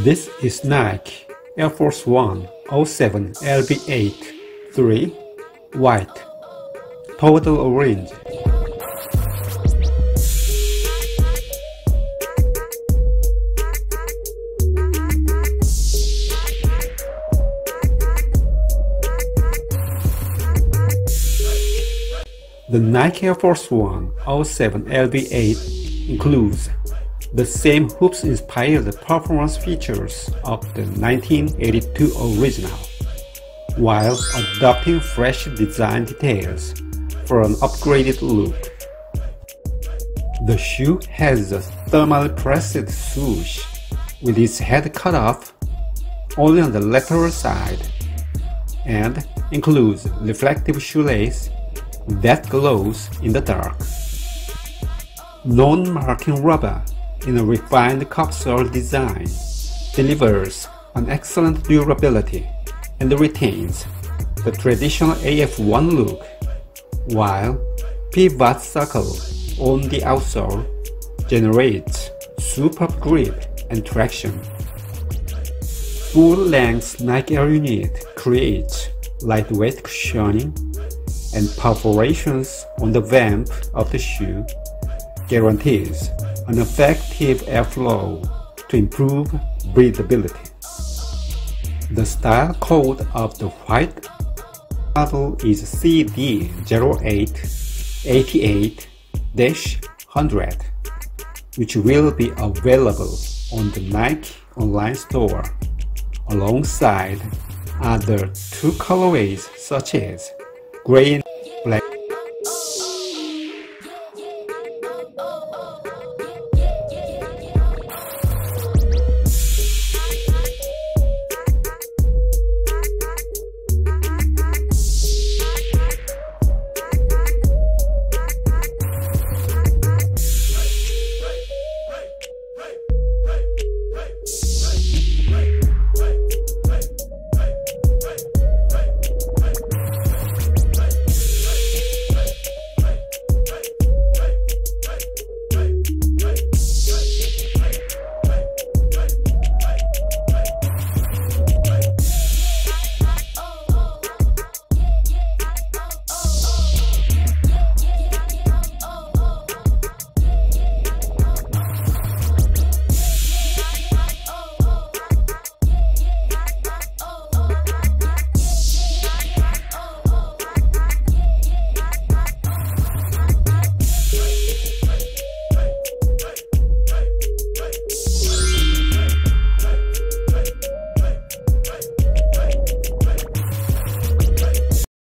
This is Nike Air Force One 07 LV8 3 White Total Orange The Nike Air Force One 07 LV8 includes the same hoops inspired the performance features of the 1982 original, while adopting fresh design details for an upgraded look. The shoe has a thermal pressed swoosh with its head cut off only on the lateral side and includes reflective shoelace that glows in the dark. Non-marking rubber in a refined capsule design, delivers an excellent durability and retains the traditional AF1 look, while pivot circle on the outsole generates superb grip and traction. Full-length Nike Air unit creates lightweight cushioning and perforations on the vamp of the shoe guarantees an effective airflow to improve breathability. The style code of the white model is CD0888-100, which will be available on the Nike online store alongside other two colorways such as gray